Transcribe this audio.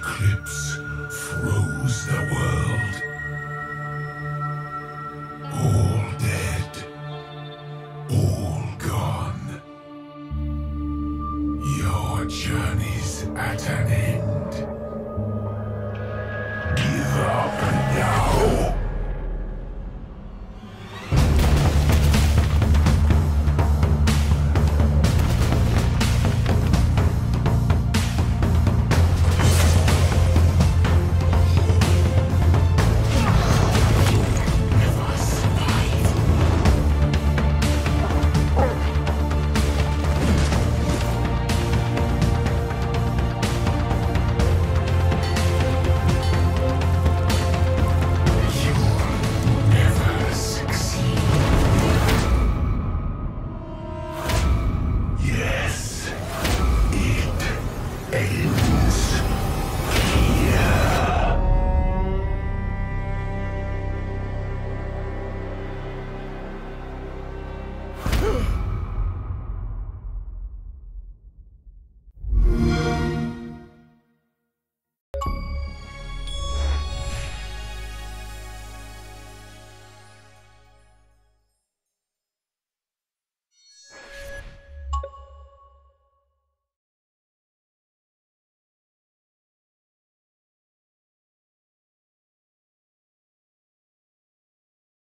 eclipse froze the world. All dead. All gone. Your journey's at an end. aim.